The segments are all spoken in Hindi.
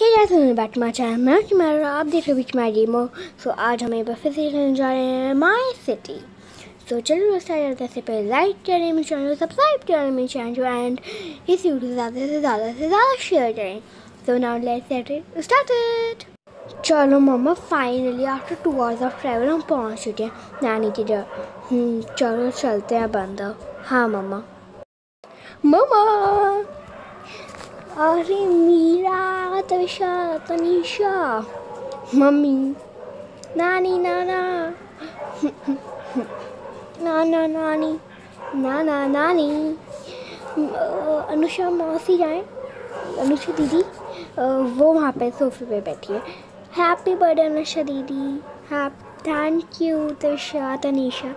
Guys welcome back my channel मैं मैं आप देख रहे हो विच माय डेमो सो आज हम एक बार फिर से खेलने जा रहे हैं माय सिटी सो चलो करते हैं इससे पहले लाइक करें मेरे चैनल को सब्सक्राइब करें मेरे चैनल को एंड इस वीडियो को ज़्यादा से ज़्यादा से ज़्यादा शेयर करें. So now let's get started चलो मम्मा finally after two hours of travel हम पहुँच चुके हैं नानी की जगह. हम्म, चलो चलते हैं बंदा. हाँ मम्मा मम्मा अरे मीरा तविशा तनीशा मम्मी, नानी, नाना। नाना, नानी नाना, नानी। अनुषा मौसी जाए। अनुषा दीदी वो वहाँ पे सोफे पे बैठी है। हैप्पी बर्थडे अनुषा दीदी। हैप thank you Tavisha Tanisha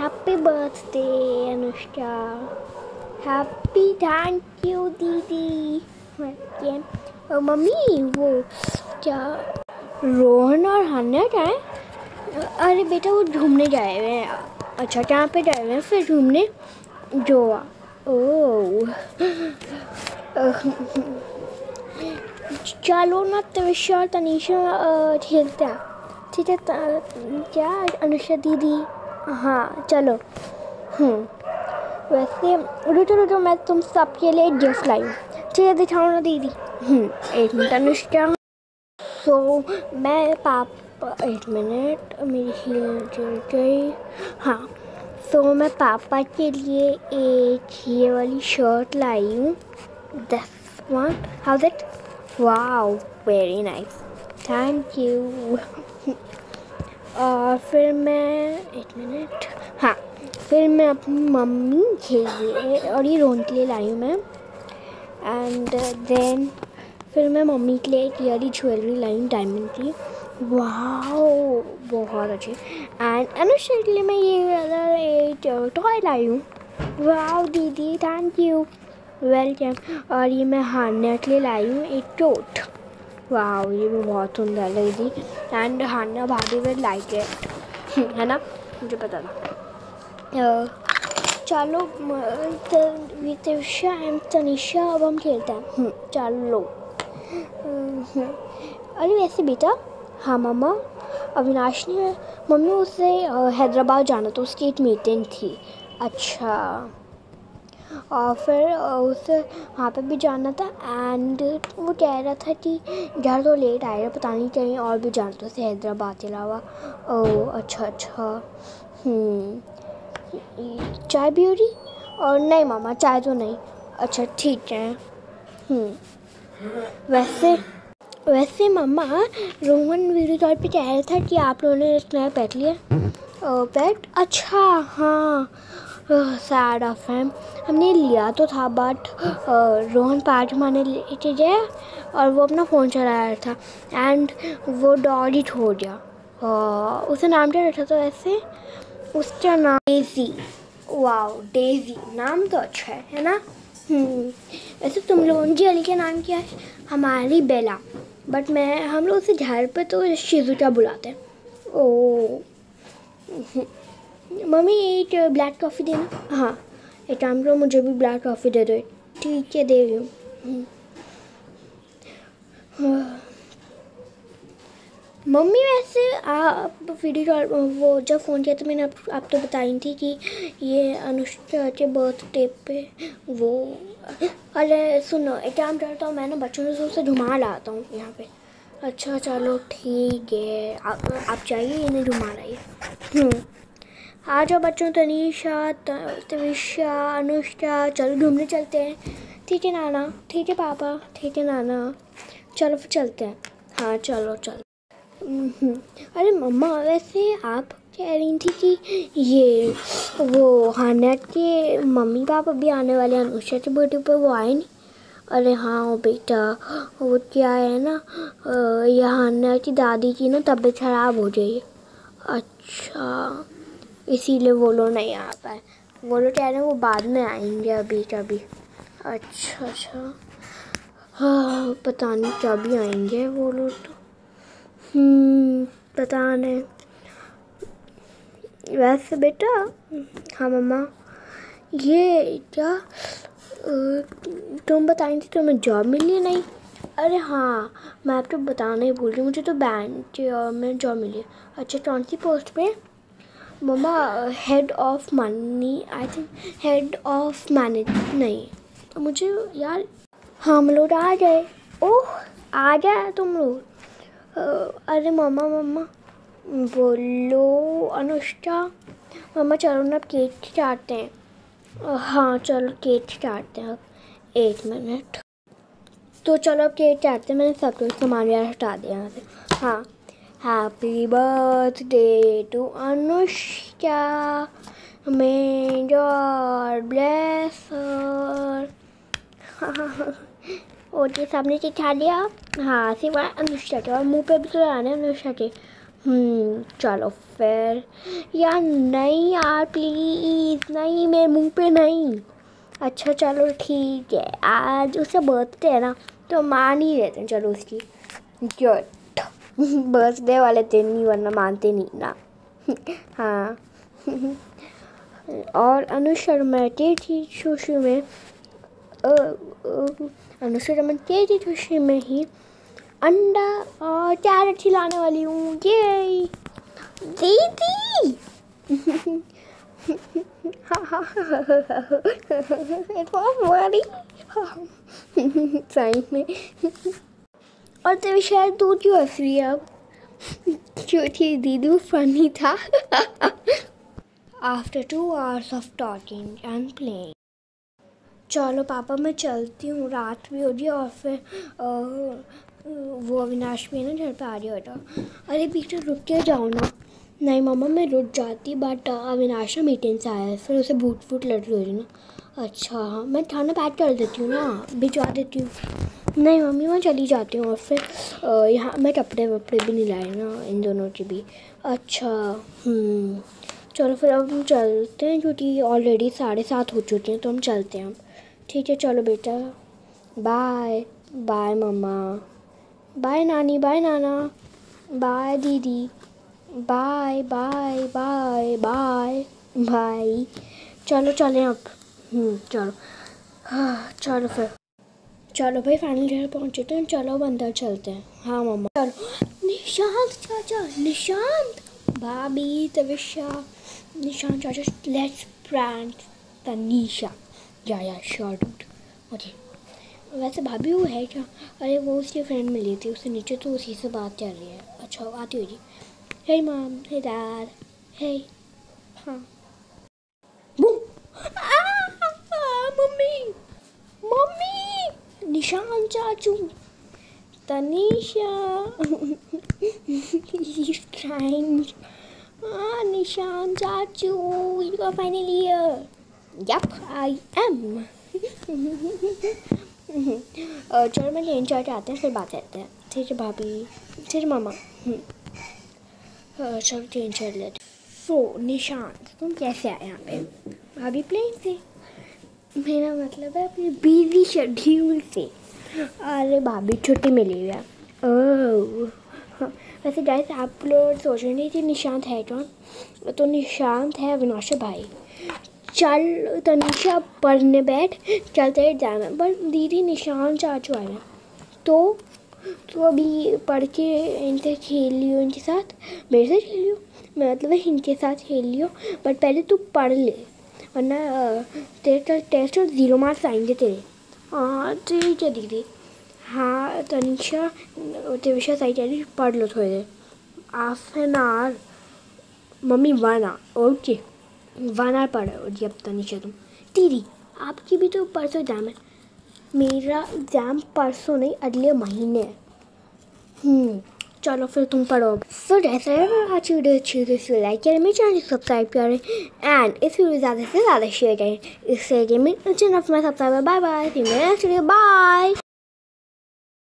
happy birthday Anushka happy thank you दीदी। ओके और मम्मी वो क्या रोहन और हान्या क्या है अरे बेटा वो घूमने जाए हुए हैं। अच्छा कहाँ पे जाए हुए हैं फिर घूमने। गोवा ओह। चलो ना तविशा और तनीशा अ, खेलते हैं। ठीक है क्या अनुषा दीदी? हाँ चलो। हम्म। वैसे रुको रुको मैं तुम सबके लिए गिफ्ट लाई ठीक है दिखाओ ना दीदी। एक मिनट अनुष्का। सो मैं पापा एक मिनट मेरी हील गिर गई। हाँ सो so, मैं पापा के लिए एक ये वाली शर्ट लाई हूँ। This one how it wow very nice thank you और फिर मैं एक मिनट। हाँ फिर मैं अपनी मम्मी के लिए और ये रोन के लिए लाई हूँ मैं। एंड देन फिर मैं मम्मी के लिए एक ये वाली ज्वेलरी लाई डायमंड की वाह बहुत अच्छी। एंड अनुष्का के लिए मैं ये एक टॉय लाई हूँ। वाह दीदी थैंक यू वेलकम और ये मैं हान्या के लिए लाई हूँ एक टोट वाह ये भी बहुत सुंदर लगी थी एंड हारना भाभी विल लाइक इट है। ना? मुझे पता था। चलो वितिशा एंड तनिषा अब हम खेलते हैं। हम्म, चलो। हम्म, अरे वैसे बेटा हाँ मम्मा अविनाश ने मम्मी उसे हैदराबाद जाना था उसकी एक मीटिंग थी। अच्छा। और फिर उसे वहाँ पे भी जाना था एंड वो कह रहा था कि घर तो लेट आएगा पता नहीं कहीं और भी जाना था उसे हैदराबाद के अलावा। ओह अच्छा अच्छा। हम्म। चाय भी हो रही और नहीं मामा, चाय तो नहीं। अच्छा ठीक है। हम्म। वैसे वैसे मामा, रोहन वीडियो कॉल पे कह रहा था कि आप लोगों ने नया पेट लिया। पेट अच्छा हाँ। सैड ऑफ़ है। हमने लिया तो था बट रोहन पार्ट माने लेके गया और वो अपना फ़ोन चला रहा था। एंड वो डॉग ही छोड़ गया। उसे नाम क्या रखा था वैसे उसका नाम डेजी वाओ डेजी नाम तो अच्छा है है ना? हम्म। वैसे तुम लोगों की अली का नाम क्या है, हमारी बेला बट मैं, हम लोग उसे घर पे तो शिजुका बुलाते हैं। ओ मम्मी एक ब्लैक कॉफ़ी देना। हाँ एक काम करो मुझे भी ब्लैक कॉफ़ी दे दो। ठीक है, दे रही हूँ। हम्म। हाँ। मम्मी वैसे आप वीडियो वो जब फ़ोन किया तो मैंने आप, आप तो बताई थी कि ये अनुष्का के बर्थडे पे वो अरे सुनो एक काम करता हूँ मैं ना बच्चों से उसे घुमा लाता हूँ यहाँ पे। अच्छा चलो ठीक है आप आप जाइए इन्हें घुमा लाइए। हम्म। आ जाओ बच्चों तनीशा त- तविशा अनुष्का चलो घूमने चलते हैं। ठीक है नाना। ठीक है पापा। ठीक है नाना। चलो फिर चलते हैं। हाँ चलो चलो। अरे मम्मा, वैसे आप कह रही थी कि ये, वो हान्या के मम्मी पापा भी आने वाले हैं, अनुष्का के बर्थडे पे वो आए नहीं। अरे हाँ बेटा, वो क्या है ना ये हान्या की दादी की ना तबीयत खराब हो है अच्छा इसीलिए वो लोग नहीं आ पाए। वो लोग कह रहे हैं वो बाद में आएँगे अभी, कभी। अच्छा अच्छा। हाँ पता नहीं कभी आएँगे वो लोग तो। पता नहीं वैसे बेटा हाँ मम्मा, ये क्या तुम बताई थी तुम्हें जॉब मिली है नहीं? अरे हाँ मैं आपको बताना ही भूल रही मुझे तो बैंड में जॉब मिली अच्छा कौन सी पोस्ट पे? मम्मा head of money I think head of manage नहीं तो मुझे यार हम लोग आ गए। ओह, आ गया तुम लोग। अरे मम्मा मम्मा बोलो, अनुष्का। मम्मा चलो ना केक चाटते हैं। हाँ चलो केक चाटते हैं अब। एक मिनट तो चलो, अब केक चाटते हैं। मैंने सब कुछ सामान वगैरह हटा दिया यहाँ से। हाँ। Happy birthday to Anushka. May God bless okay सामने से खा लिया हाँ सिवा अनुष्का के और मुँह पे भी तो लगाने अनुष्का के। हम्म चलो फिर। यार, नहीं यार प्लीज़ नहीं, मेरे मुँह पे नहीं। अच्छा चलो ठीक है। आज उसका बर्थडे है ना तो मान ही लेते हैं, चलो उसकी। गुड बर्थडे वाले दिन नहीं, वरना मानते नहीं ना। हाँ। और अनु शर्मा के थी, खुशी में। अनु शर्मा के खुशी में ही। अंडा और कैरेट खिलाने वाली हूँ। ये दीदी! सही में। और तो शायद दूध क्यों हंस रही है अब। क्योंकि दीदी? फनी था। After two hours of talking and playing चलो पापा मैं चलती हूँ रात भी हो गई और फिर वो अविनाश भी है ना घर पे आ रही होता अरे बेटा रुक के जाओ ना। नहीं मामा मैं रुक जाती बट अविनाश ना मीटिंग से आया फिर उसे भूत फूट लड़ रही हो रही ना। अच्छा हाँ मैं खाना पैक कर देती हूँ ना भिजवा देती हूँ। नहीं मम्मी मैं चली जाती हूँ और फिर यहाँ मैं कपड़े वपड़े भी नहीं लाए ना इन दोनों के भी। अच्छा हम्म, चलो फिर अब हम चलते हैं क्योंकि ऑलरेडी साढ़े सात हो चुके हैं तो हम चलते हैं। ठीक है चलो बेटा। बाय बाय मम्मा बाय नानी. बाय नाना. बाय दीदी. Bye bye bye bye bye चलो चलें अब। हम्म, चलो। हाँ चलो फिर। चलो भाई फाइनल घर पहुँचे तो चलो अंदर चलते हैं। हाँ मम्मा चलो। निशांत चाचा निशांत। भाभी तविशा। निशांत चाचा लेट्स प्रैंक तनीशा या या श्योर डूट मुझे वैसे भाभी वो है क्या? अरे वो उसके फ्रेंड में थी उससे नीचे तो उसी से बात कर रही है। अच्छा आती हो जी हे मैम हे। डार हे हाँ निशान चाचू। तनीशा निशान चाचू. Final year Yup, I am. चलो मैं लेन चार्ट आते हैं फिर बात करते हैं ठीक है भाभी ठीक मामा चलो चेंज कर लेते सो निशांत तुम कैसे आए यहाँ पे? भाभी प्लेन से? मेरा मतलब है अपनी बिज़ी शेड्यूल से। अरे भाभी छुट्टी मिली हुई है। ओह वैसे गाइस आप लोग सोच रहे कि निशांत है कौन? तो निशांत है अविनाश भाई। चल, तनिषा पढ़ने बैठ, चलते है। पर दीदी, निशान चाचू आए हैं। तो तो अभी पढ़ के इनसे खेल लियो, इनके साथ। मेरे से खेल लियो? मैं मतलब इनके साथ खेल लियो। बट पहले तू पढ़ ले, वरना तेरे टेस्ट और ज़ीरो मार्क्स आएँगे तेरे। हाँ ठीक है दीदी। हाँ तनिषा तेविशा सही कह रही पढ़ लो थोड़ी देर। Half an hour. Mummy, one hour, okay. One hour पढ़ो जी अब तनिषा तुम दीदी आपकी भी तो परसों एग्ज़ाम है। मेरा एग्ज़ाम परसों नहीं अगले महीने है। हम्म, चलो फिर तुम पढ़ो। सो जैसे आज वीडियो अच्छी तो इसे लाइक करें मेरे चैनल सब्सक्राइब करें एंड इस वीडियो ज़्यादा से ज़्यादा शेयर करें। इससे गेमिंग चैनल अपना सब्सक्राइबर बाय बाय बाय